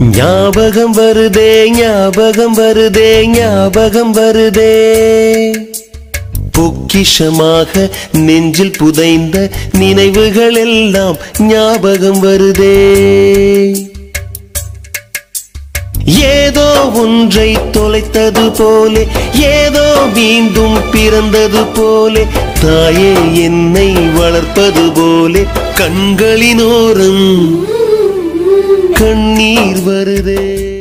ஞாபகம் வருதே ஞாபகம் வருதே ஞாபகம் வருதே. பொக்கிஷமாக நெஞ்சில் புதைந்த நினைவுகள் எல்லாம் ஞாபகம் வருதே. ஏதோ ஒன்றை தொலைத்தது போலே ஏதோ மீண்டும் பிறந்தது போலே தாயே என்னை வளர்ப்பது போலே கண்களினோரம் கண்ணீர் வருதே.